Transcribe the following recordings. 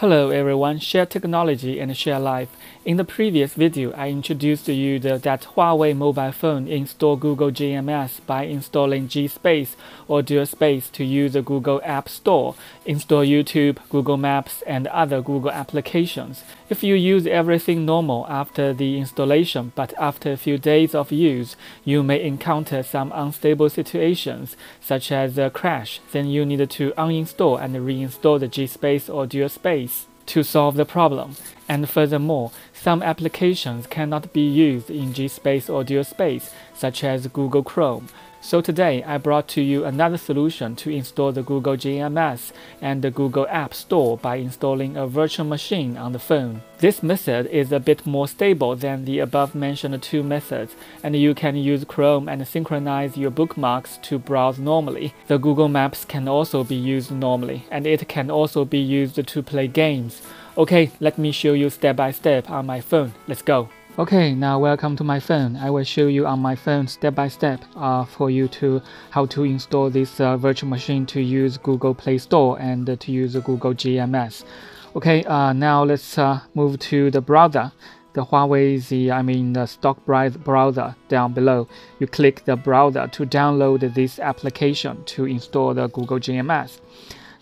Hello everyone, share technology and share life. In the previous video, I introduced you the, that Huawei mobile phone install Google GMS by installing GSpace or DualSpace to use the Google App Store, install YouTube, Google Maps, and other Google applications. If you use everything normal after the installation, but after a few days of use, you may encounter some unstable situations, such as a crash. Then you need to uninstall and reinstall the GSpace or DualSpace to solve the problem. And furthermore, some applications cannot be used in GSpace or DualSpace, such as Google Chrome. So today I brought to you another solution to install the Google GMS and the Google App Store by installing a virtual machine on the phone. This method is a bit more stable than the above mentioned two methods, and you can use Chrome and synchronize your bookmarks to browse normally. The Google Maps can also be used normally, and it can also be used to play games. Okay, let me show you step by step on my phone. Let's go. Okay, now welcome to my phone. I will show you on my phone step by step uh, for you to how to install this uh, virtual machine to use Google Play Store and uh, to use Google GMS. Okay, uh, now let's uh, move to the browser. The Huawei, the I mean the stock browser down below. You click the browser to download this application to install the Google GMS.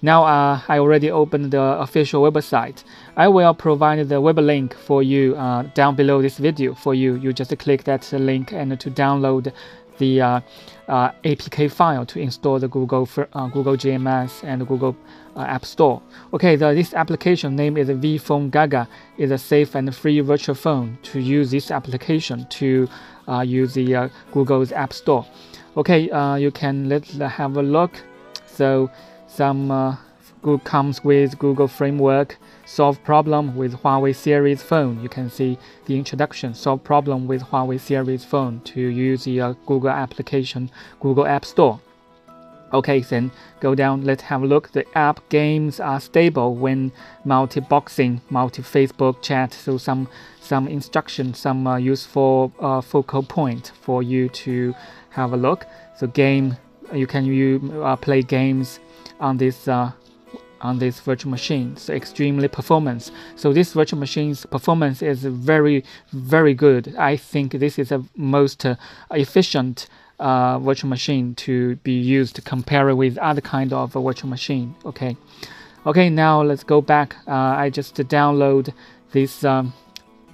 Now uh, I already opened the official website. I will provide the web link for you uh, down below this video for you. You just click that link and to download the uh, uh APK file to install the Google uh, Google GMS and Google uh, App Store. Okay, the, this application name is vPhone Gaga. is a safe and free virtual phone to use this application to use the Google's App Store. Okay, you can let's have a look. So some uh, comes with Google Framework, solve problem with Huawei series phone. You can see the introduction, solve problem with Huawei series phone to use uh, Google application, Google App Store. Okay, then go down. Let's have a look. The app games are stable when multi-boxing, multi-Facebook chat. So some some instruction, some uh, useful uh, focal point for you to have a look. So game, you can you uh, play games on this uh, on this virtual machine. So extremely performance. So this virtual machine's performance is very very good. I think this is a most uh, efficient uh, virtual machine to be used compared with other kind of virtual machine. Okay, okay. Now let's go back. Uh, I just download this um,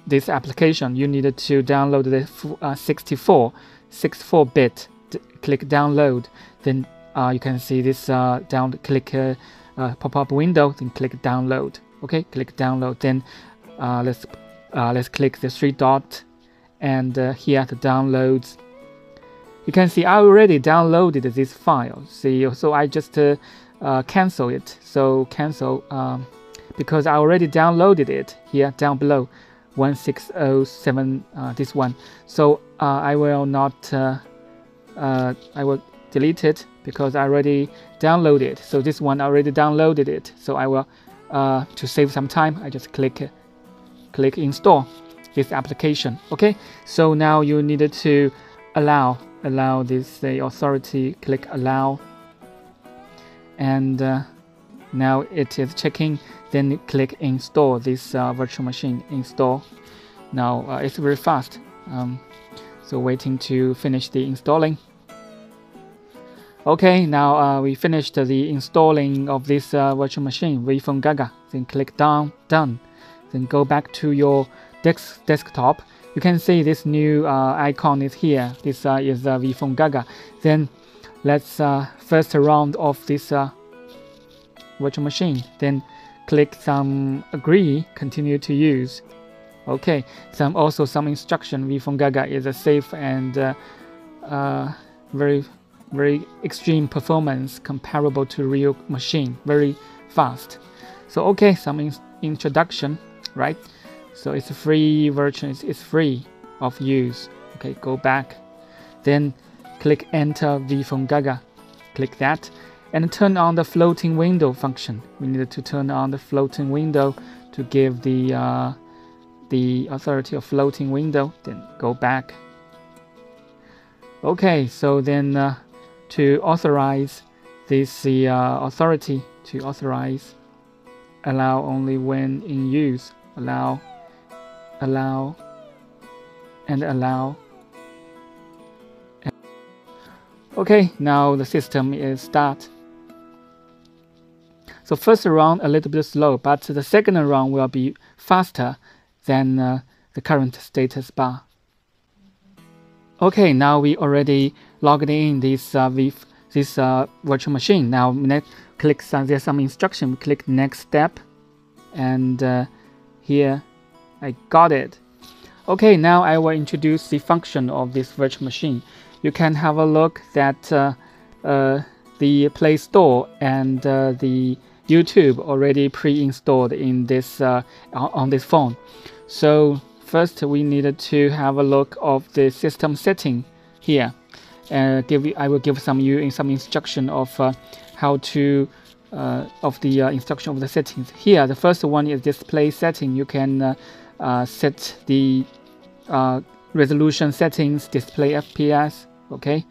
this application. You needed to download the uh, 64 64 bit. Click download. Then you can see this uh, down click uh, uh, pop-up window then click download. Okay click download then uh, let's uh, let's click the three dot and here the downloads. You can see I already downloaded this file see so I just cancel it. So cancel um, because I already downloaded it here down below 1607 this one. So I will not I will delete it because I already downloaded. So this one already downloaded it. So I will, uh, to save some time, I just click, click install this application. Okay. So now you needed to allow, allow this authority. Click allow, and uh, now it is checking. Then click install this uh, virtual machine. Install. Now uh, it's very fast. Um, so waiting to finish the installing. Okay, now uh, we finished the installing of this uh, virtual machine, vPhone Gaga. Then click down, done. Then go back to your desk desktop. You can see this new uh, icon is here. This uh, is uh, Gaga. Then let's uh, first round off this uh, virtual machine. Then click some agree, continue to use. Okay, some also some instruction. vPhone Gaga is a safe and very very extreme performance comparable to real machine, very fast. So okay, some in introduction, right? So it's a free version, it's, it's free of use. Okay, go back. Then click enter vPhone Gaga. Click that and turn on the floating window function. We need to turn on the floating window to give the uh, the authority of floating window. Then go back. Okay, so then uh, to authorize this uh, authority to authorize allow only when in use allow allow and allow. Okay now the system is start. So first round a little bit slow but the second round will be faster than uh, the current status bar. Okay now we already logged in this uh, with this uh, virtual machine. Now next click some, there's some instruction. Click next step and uh, here I got it. Okay now I will introduce the function of this virtual machine. You can have a look that uh, uh, the Play Store and uh, the YouTube already pre-installed in this uh, on this phone. So first we needed to have a look of the system setting here and give I will give some you in some instruction of uh, how to uh, of the uh, instruction of the settings. Here the first one is display setting. You can uh, uh, set the uh, resolution settings display FPS okay?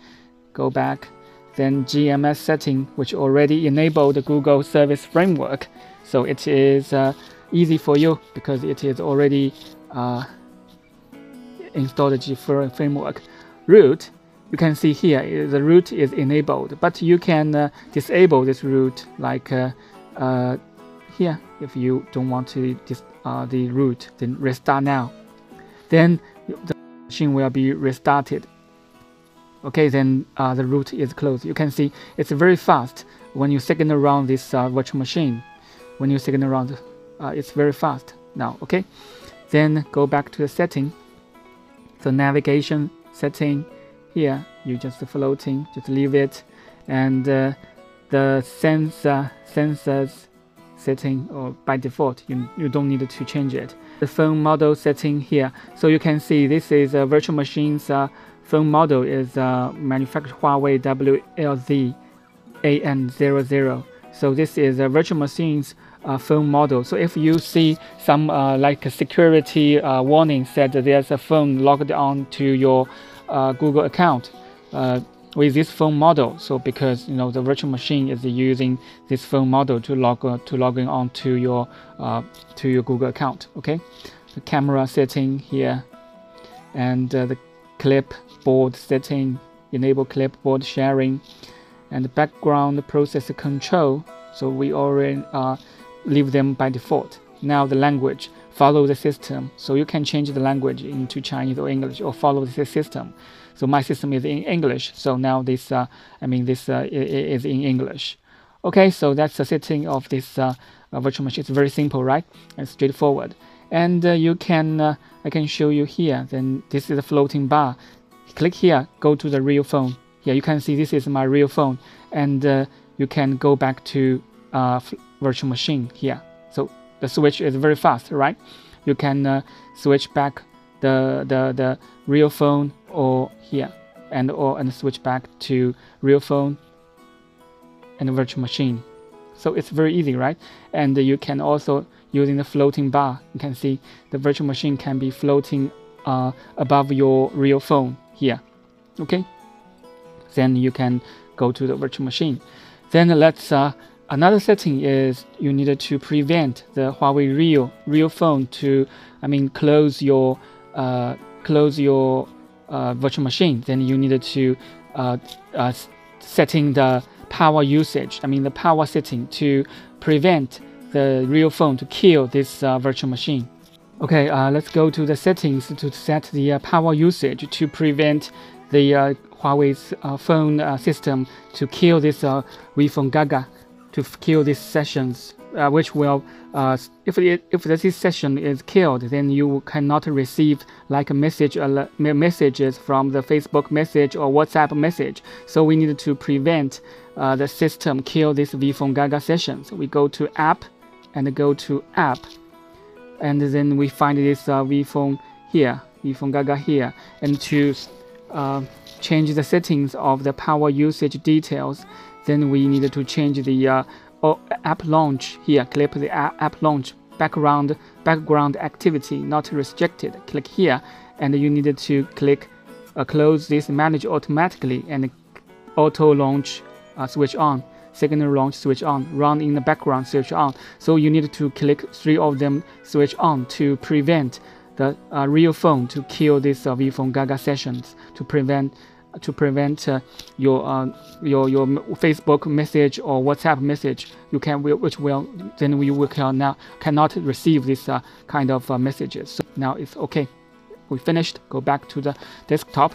Go back. Then GMS setting which already enabled the Google Service Framework. So it is easy for you because it is already uh, install the framework. Root, you can see here the root is enabled, but you can uh, disable this root like uh, uh, here if you don't want to uh, the root. Then restart now. Then the machine will be restarted. Okay, then uh, the root is closed. You can see it's very fast when you second around this uh, virtual machine. When you second around, it's very fast now. Okay. Then go back to the setting. The navigation setting here, you just floating, just leave it. And uh, the sensor sensors setting or by default, you, you don't need to change it. The phone model setting here. So you can see this is a virtual machine's uh, phone model is uh, manufactured Huawei WLZ AN00. So this is a virtual machine's uh, phone model. So if you see some uh, like security uh, warning said there's a phone logged on to your uh, Google account uh, with this phone model. So because you know the virtual machine is using this phone model to log uh, to logging on to your to your Google account. Okay, the camera setting here, and the clipboard setting, enable clipboard sharing, and the background processor control. So we already are leave them by default. Now the language, follow the system. So you can change the language into Chinese or English or follow the system. So my system is in English. So now this, uh, I mean, this uh, is in English. Okay, so that's the setting of this uh, uh, virtual machine. It's very simple, right? And straightforward. And uh, you can, uh, I can show you here. Then this is a floating bar. Click here, go to the real phone. Here you can see this is my real phone, and you can go back to virtual machine here. The switch is very fast, right? You can uh, switch back the, the, the real phone or here and or and switch back to real phone and virtual machine. So it's very easy, right? And you can also using the floating bar. You can see the virtual machine can be floating uh, above your real phone here. Okay. Then you can go to the virtual machine. Then let's uh, Another setting is you needed to prevent the Huawei Real Real phone to, I mean, close your uh, close your uh, virtual machine. Then you needed to uh, uh setting the power usage. I mean, the power setting to prevent the real phone to kill this uh, virtual machine. Okay, uh, let's go to the settings to set the power usage to prevent the Huawei's phone system to kill this uh, vPhone Gaga to kill these sessions, uh, which will, uh, if it, if this session is killed, then you cannot receive like a message messages from the Facebook message or WhatsApp message. So we need to prevent uh, the system kill these vPhone Gaga sessions. We go to app and go to app, and then we find this uh, vPhone here, vPhone Gaga here, and to uh, change the settings of the power usage details then we need to change the uh, app launch here. Click the app launch background background activity not restricted. Click here, and you need to click uh, close this manage automatically and auto launch uh, switch on. second launch switch on, run in the background switch on. So you need to click three of them switch on to prevent the uh, real phone to kill these uh, VPhone Gaga sessions to prevent to prevent uh, your uh, your your Facebook message or WhatsApp message. You can which will then we will now cannot receive this uh, kind of uh, messages. So now it's okay. We finished. Go back to the desktop.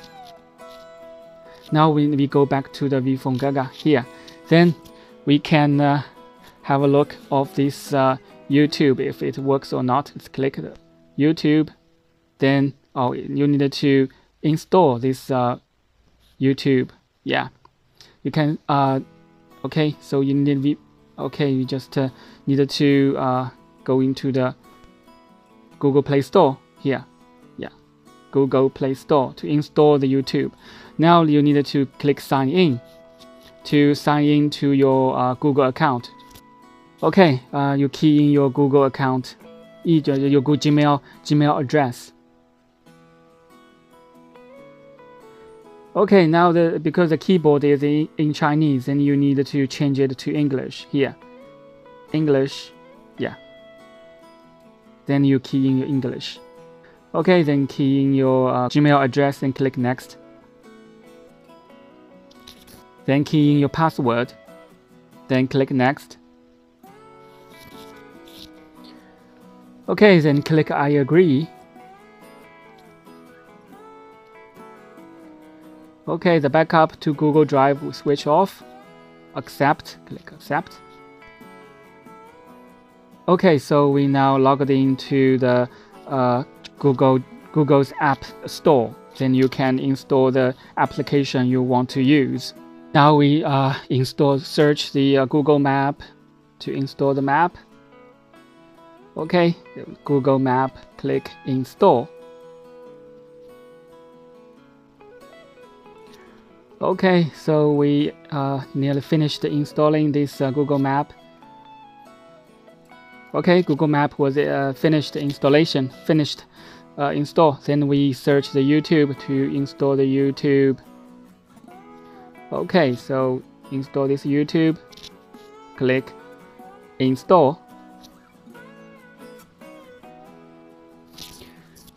Now we, we go back to the VPhone Gaga here. Then we can uh, have a look of this uh, YouTube if it works or not. Let's click YouTube. Then oh you need to install this YouTube. Yeah, you can. Uh, okay, so you need. Okay, you just uh, needed to uh, go into the Google Play Store here. Yeah, Google Play Store to install the YouTube. Now you need to click sign in to sign in to your uh, Google account. Okay, uh, you key in your Google account, your Google Gmail Gmail address. Okay, now the because the keyboard is in, in Chinese, then you need to change it to English here. English, yeah. Then you key in your English. Okay, then key in your uh, Gmail address and click next. Then key in your password. Then click next. Okay, then click I agree. Okay, the backup to Google Drive will switch off. Accept, click accept. Okay, so we now logged into the uh, Google Google's App Store. Then you can install the application you want to use. Now we uh, install, search the uh, Google Map to install the map. Okay, Google Map, click install. Okay, so we uh, nearly finished installing this uh, Google Map. Okay, Google Map was uh, finished installation, finished uh, install. Then we search the YouTube to install the YouTube. Okay, so install this YouTube. Click install.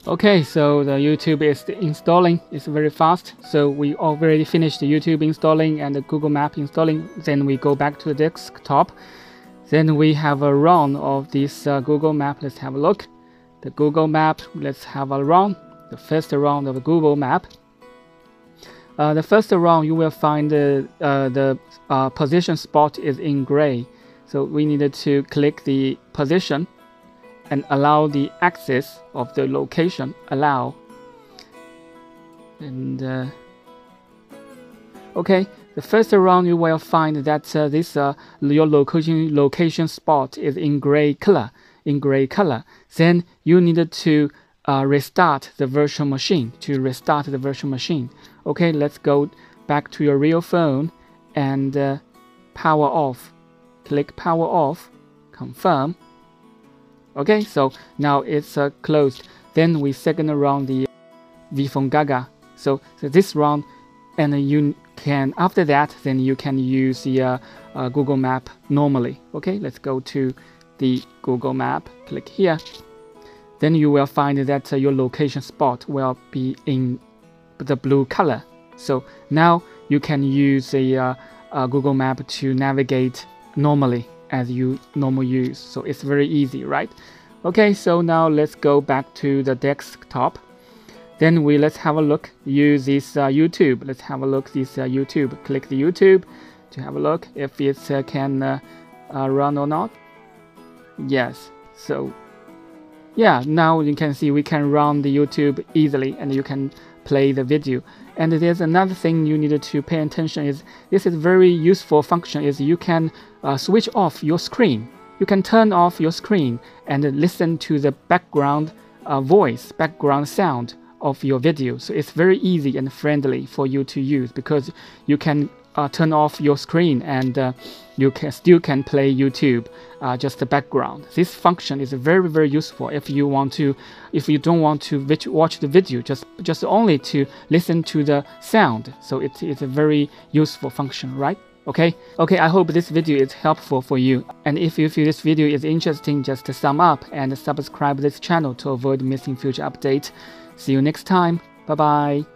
Okay, so the YouTube is installing. It's very fast. So we already finished the YouTube installing and the Google Map installing. Then we go back to the desktop. Then we have a run of this uh, Google Map. Let's have a look. The Google Map. Let's have a run. The first round of Google Map. Uh, the first round you will find the uh, the uh, position spot is in gray. So we needed to click the position and allow the access of the location allow. And uh, okay the first round you will find that uh, this uh, your location location spot is in gray color in gray color. Then you need to uh, restart the virtual machine to restart the virtual machine. Okay let's go back to your real phone and uh, power off. Click power off confirm Okay, so now it's uh, closed. Then we second round the VPhone Gaga. So, so this round, and you can after that, then you can use the uh, uh, Google Map normally. Okay, let's go to the Google Map. Click here. Then you will find that uh, your location spot will be in the blue color. So now you can use the uh, uh, Google Map to navigate normally as you normally use. So it's very easy, right? Okay, so now let's go back to the desktop. Then we let's have a look. Use this uh, YouTube. Let's have a look. This uh, YouTube. Click the YouTube to have a look if it uh, can uh, uh, run or not. Yes. So yeah, now you can see we can run the YouTube easily, and you can play the video. And there's another thing you need to pay attention is this is very useful function is you can uh, switch off your screen. You can turn off your screen and listen to the background uh, voice, background sound of your video. So it's very easy and friendly for you to use because you can uh, turn off your screen and uh, you can still can play YouTube uh, just the background. This function is very very useful if you want to if you don't want to watch the video just just only to listen to the sound. So it's, it's a very useful function, right? Okay, okay, I hope this video is helpful for you. And if you feel this video is interesting, just thumb up and subscribe this channel to avoid missing future update. See you next time. Bye bye.